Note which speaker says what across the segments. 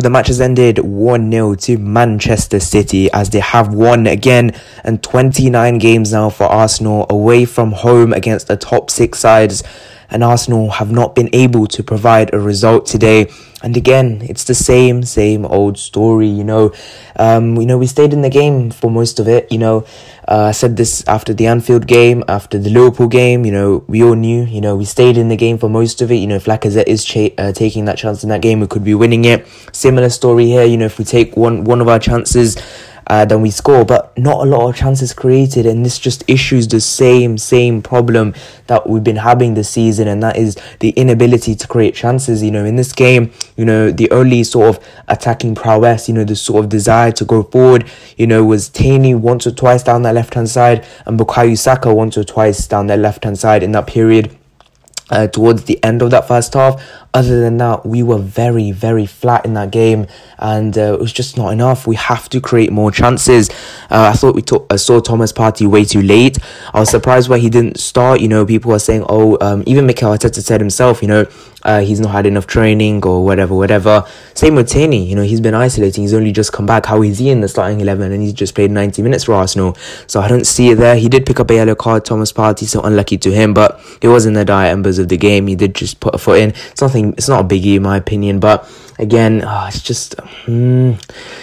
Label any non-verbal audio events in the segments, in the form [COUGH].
Speaker 1: The match has ended 1 0 to Manchester City as they have won again and 29 games now for Arsenal away from home against the top six sides and Arsenal have not been able to provide a result today. And again, it's the same, same old story. You know, um, you know, we stayed in the game for most of it. You know, uh, I said this after the Anfield game, after the Liverpool game. You know, we all knew. You know, we stayed in the game for most of it. You know, if Lacazette is cha- uh, taking that chance in that game, we could be winning it. Similar story here. You know, if we take one one of our chances uh, we score. But not a lot of chances created, and this just issues the same same problem that we've been having this season, and that is the inability to create chances. You know, in this game, you know, the only sort of attacking prowess, you know, the sort of desire to go forward, you know, was Tierney once or twice down that left hand side, and Bukayo Saka once or twice down that left hand side in that period uh, towards the end of that first half. Other than that, we were very, very flat in that game, and uh, it was just not enough. We have to create more chances. Uh, I thought we took, uh, saw Thomas Partey way too late. I was surprised why he didn't start. You know, people are saying, oh, um, even Mikel Arteta said himself, you know, uh, he's not had enough training or whatever, whatever. Same with Tierney, you know, he's been isolating. He's only just come back. How is he in the starting 11 and he's just played 90 minutes for Arsenal? So I don't see it there. He did pick up a yellow card, Thomas Partey, so unlucky to him, but it was in the dire embers of the game. He did just put a foot in. It's nothing, it's not a biggie in my opinion, but again, oh, it's just, mm,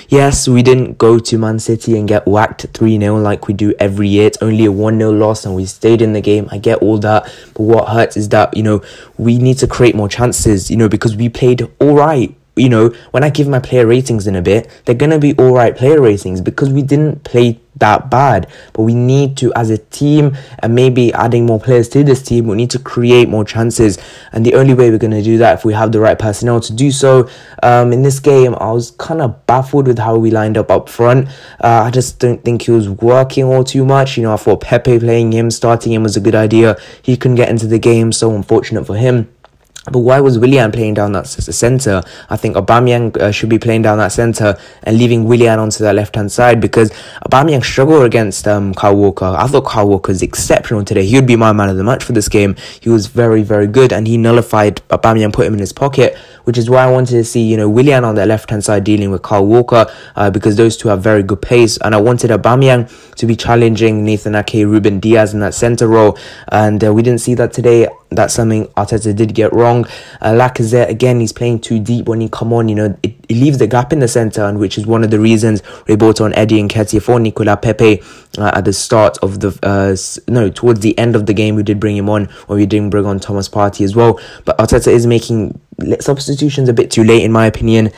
Speaker 1: yes, we didn't go to Man City and get whacked 3 0 like we do every year. It's only a 1 0 loss and we stayed in the game. I get all that, but what hurts is that, you know, we need to create more chances, you know, because we played all right you know, when I give my player ratings in a bit, they're gonna be all right player ratings because we didn't play that bad. But we need to, as a team, and maybe adding more players to this team, we need to create more chances. And the only way we're gonna do that if we have the right personnel to do so. Um, in this game, I was kind of baffled with how we lined up up front. Uh, I just don't think he was working all too much. You know, I thought Pepe playing him, starting him was a good idea. He couldn't get into the game, so unfortunate for him. But why was Willian playing down that centre? I think Aubameyang uh, should be playing down that centre and leaving Willian onto that left hand side because Aubameyang struggled against um, Kyle Walker. I thought Kyle Walker was exceptional today. He would be my man of the match for this game. He was very, very good and he nullified Aubameyang, put him in his pocket, which is why I wanted to see, you know, Willian on that left hand side dealing with Kyle Walker uh, because those two have very good pace. And I wanted Aubameyang to be challenging Nathan Ake, Ruben Dias in that centre role. And uh, we didn't see that today that's something Arteta did get wrong. Uh, Lacazette again, he's playing too deep when he come on. You know, it, it leaves the gap in the centre, and which is one of the reasons we brought on Eddie Nketiah for Nicola Pepe uh, at the start of the uh, no towards the end of the game. We did bring him on, when we didn't bring on Thomas Partey as well. But Arteta is making substitutions a bit too late, in my opinion.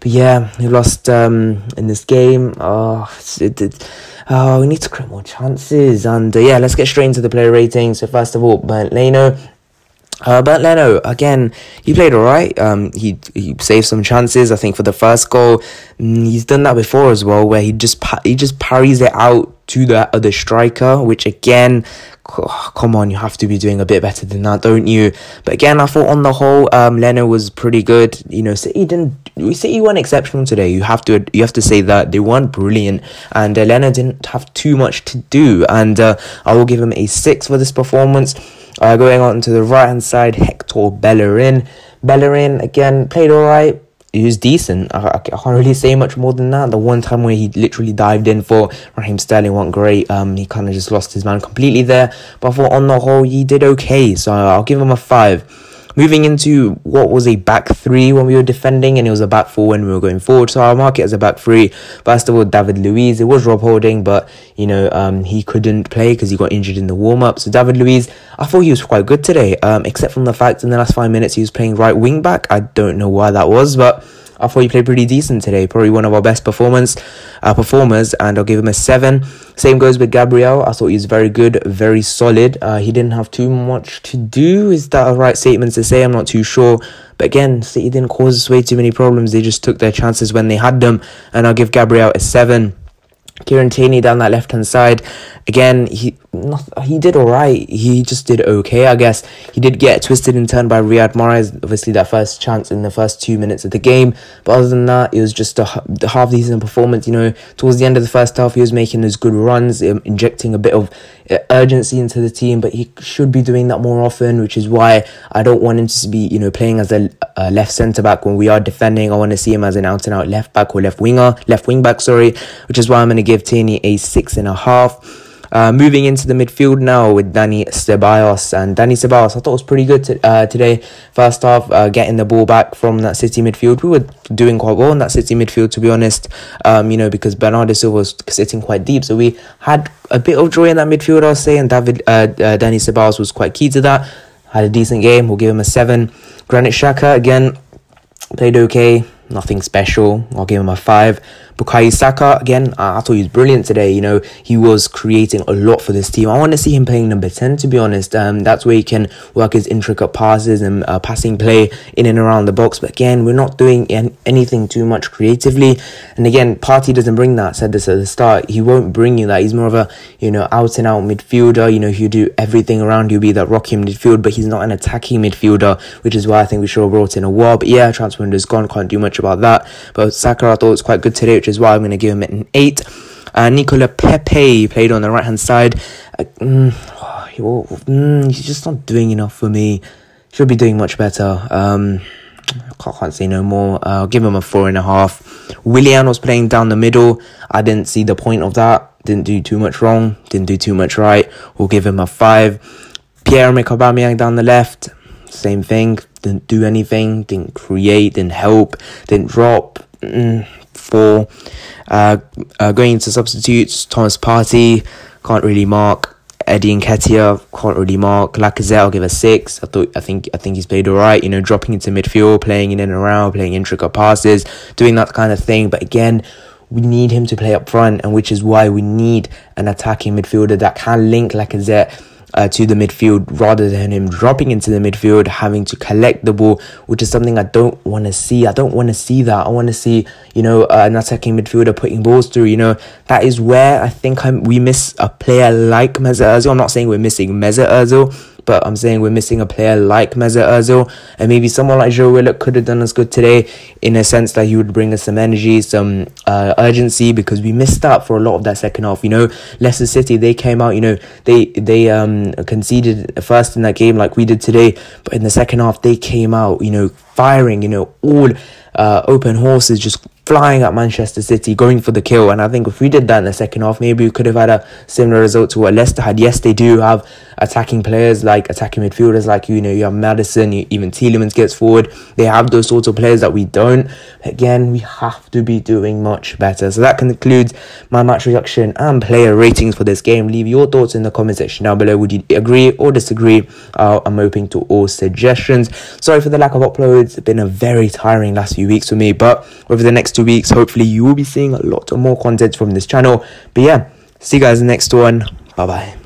Speaker 1: But yeah, he lost um, in this game. Oh, it, it, oh, we need to create more chances. And uh, yeah, let's get straight into the player rating. So first of all, Bernd Leno, uh, but Leno again, he played alright. Um, he he saved some chances. I think for the first goal, mm, he's done that before as well, where he just he just parries it out to the other striker, which again, oh, come on, you have to be doing a bit better than that, don't you? But again, I thought on the whole, um, Leno was pretty good. You know, City didn't. We City weren't exceptional today. You have to you have to say that they weren't brilliant, and uh, Leno didn't have too much to do. And uh, I will give him a six for this performance. Uh, going on to the right hand side, Hector Bellerin. Bellerin again played alright. He was decent. I, I, can't really say much more than that. The one time where he literally dived in for Raheem Sterling wasn't great. Um, he kind of just lost his man completely there. But I thought on the whole he did okay. So I'll give him a five moving into what was a back three when we were defending, and it was a back four when we were going forward. So I'll mark it as a back three. First of all, David Luiz. It was Rob Holding, but you know um, he couldn't play because he got injured in the warm up. So David Luiz, I thought he was quite good today, um, except from the fact in the last five minutes he was playing right wing back. I don't know why that was, but I thought he played pretty decent today. Probably one of our best performance uh, performers, and I'll give him a seven. Same goes with Gabriel. I thought he was very good, very solid. Uh, he didn't have too much to do. Is that a right statement to say? I'm not too sure. But again, City didn't cause us way too many problems. They just took their chances when they had them, and I'll give Gabriel a seven. Kieran Tierney down that left hand side. Again, he he did all right. He just did okay, I guess. He did get twisted and turned by Riyad Mahrez. Obviously, that first chance in the first two minutes of the game. But other than that, it was just a, half decent performance. You know, towards the end of the first half, he was making those good runs, um, injecting a bit of uh, urgency into the team. But he should be doing that more often, which is why I don't want him to be, you know, playing as a, a left centre back when we are defending. I want to see him as an out and out left back or left winger, left wing back. Sorry, which is why I'm going to give Tierney a six and a half. Uh, moving into the midfield now with Dani Ceballos. And Dani Ceballos, I thought was pretty good uh, today. First half, uh, getting the ball back from that City midfield. We were doing quite well in that City midfield, to be honest, um, you know, because Bernardo Silva was sitting quite deep. So we had a bit of joy in that midfield, I'll say. And David, uh, uh, Dani Ceballos was quite key to that. Had a decent game. We'll give him a 7. Granit Xhaka, again, played okay. Nothing special. I'll give him a 5. Bukayo Saka, again, I, I thought he was brilliant today. You know, he was creating a lot for this team. I want to see him playing number 10, to be honest. Um, that's where he can work his intricate passes and uh, passing play in and around the box. But again, we're not doing anything too much creatively. And again, Partey doesn't bring that. I said this at the start. He won't bring you that. He's more of a, you know, out and out midfielder. You know, he'll do everything around you, be that rocky midfield, but he's not an attacking midfielder, which is why I think we should have brought in Aouar. But yeah, transfer window's gone. Can't do much about that. But Saka, I thought was quite good today, which is why I'm going to give him an 8. Uh, Nicola Pepe played on the right hand side. Uh, mm, [SIGHS] mm, he's just not doing enough for me. Should be doing much better. Um, I can't say no more. Uh, I'll give him a four and a half. Willian was playing down the middle. I didn't see the point of that. Didn't do too much wrong. Didn't do too much right. We'll give him a five. Pierre-Emerick Aubameyang down the left. Same thing. Didn't do anything. Didn't create. Didn't help. Didn't drop. Mm, four. Uh, uh, going into substitutes, Thomas Partey can't really mark. Eddie Nketiah can't really mark. Lacazette, I'll give a six. I thought, I think, I think he's played alright. You know, dropping into midfield, playing in and around, playing intricate passes, doing that kind of thing. But again, we need him to play up front, and which is why we need an attacking midfielder that can link Lacazette uh, to the midfield rather than him dropping into the midfield, having to collect the ball, which is something I don't want to see. I don't want to see that. I want to see, you know, uh, an attacking midfielder putting balls through. You know, that is where I think I'm, we miss a player like Mesut Ozil. I'm not saying we're missing Mesut Ozil, but I'm saying we're missing a player like Mesut Ozil, and maybe someone like Joe Willock could have done us good today in a sense that he would bring us some energy, some uh, urgency, because we missed out for a lot of that second half. You know, Leicester City they came out, you know, they they um conceded first in that game like we did today, but in the second half they came out, you know, firing, you know, all uh, open horses just flying at Manchester City, going for the kill. And I think if we did that in the second half, maybe we could have had a similar result to what Leicester had. Yes, they do have attacking players like attacking midfielders like you know you have Maddison, you, even Tielemans gets forward. They have those sorts of players that we don't. Again, we have to be doing much better. So that concludes my match reaction and player ratings for this game. Leave your thoughts in the comment section down below. Would you agree or disagree? Uh, I'm open to all suggestions. Sorry for the lack of uploads. It's been a very tiring last few weeks for me, but over the next two weeks. Hopefully, you will be seeing a lot of more content from this channel. But yeah, see you guys next one. Bye bye.